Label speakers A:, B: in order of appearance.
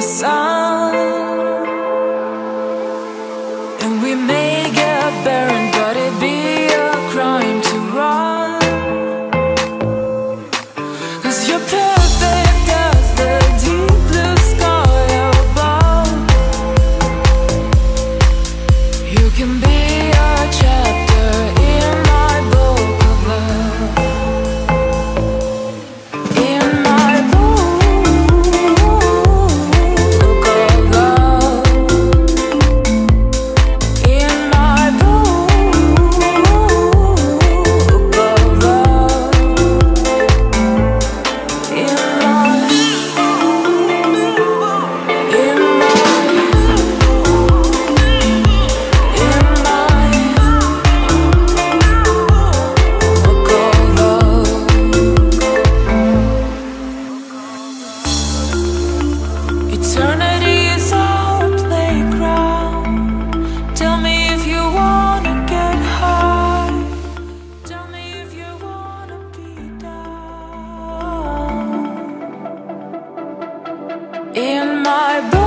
A: the sun. in my brain.